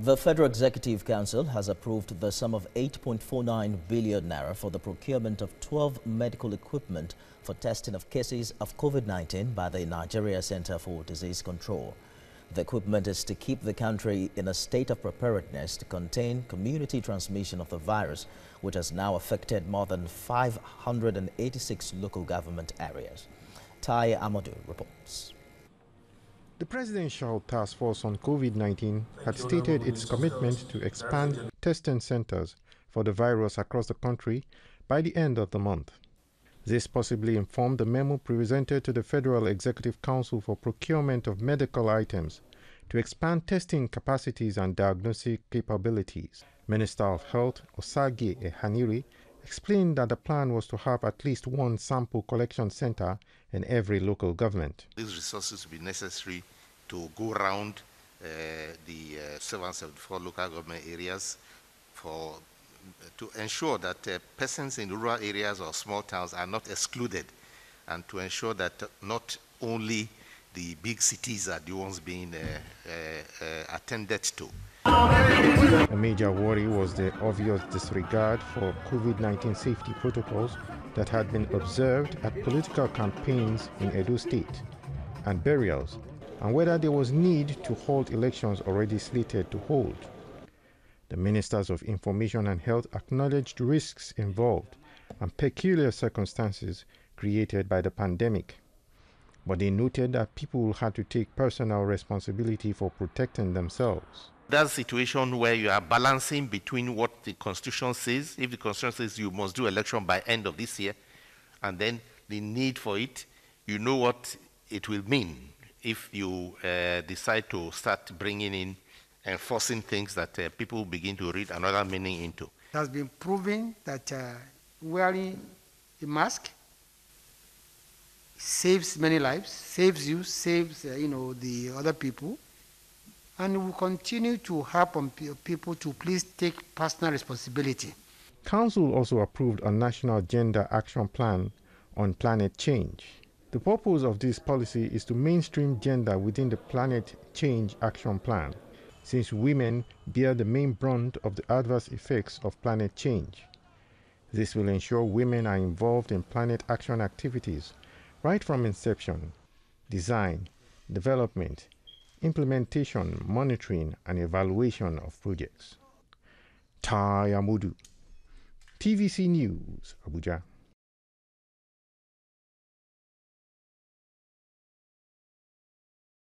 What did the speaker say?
The Federal Executive Council has approved the sum of 8.49 billion naira for the procurement of 12 medical equipment for testing of cases of COVID-19 by the Nigeria Center for Disease Control. The equipment is to keep the country in a state of preparedness to contain community transmission of the virus, which has now affected more than 586 local government areas. Tai Amadou reports. The Presidential Task Force on COVID-19 had stated its commitment to expand testing centers for the virus across the country by the end of the month. This possibly informed the memo presented to the Federal Executive Council for procurement of medical items to expand testing capacities and diagnostic capabilities. Minister of Health Osagie Ehanire explained that the plan was to have at least one sample collection center in every local government. These resources will be necessary to go around uh, the uh, 774 local government areas for to ensure that uh, persons in rural areas or small towns are not excluded and to ensure that not only the big cities are the ones being uh, uh, uh, attended to. A major worry was the obvious disregard for COVID 19 safety protocols that had been observed at political campaigns in Edo State and burials, and whether there was need to hold elections already slated to hold. The ministers of information and health acknowledged risks involved and peculiar circumstances created by the pandemic. But they noted that people had to take personal responsibility for protecting themselves. That's a situation where you are balancing between what the Constitution says. If the Constitution says you must do election by end of this year, and then the need for it, you know what it will mean if you uh, decide to start bringing in and enforcing things that uh, people begin to read another meaning into. It has been proven that uh, wearing a mask saves many lives, saves you, saves uh, you know the other people and we continue to help people to please take personal responsibility. Council also approved a national gender action plan on climate change. The purpose of this policy is to mainstream gender within the climate change action plan, since women bear the main brunt of the adverse effects of climate change. This will ensure women are involved in planet action activities right from inception, design, development, implementation, monitoring, and evaluation of projects. Tai Amadou, TVC News, Abuja.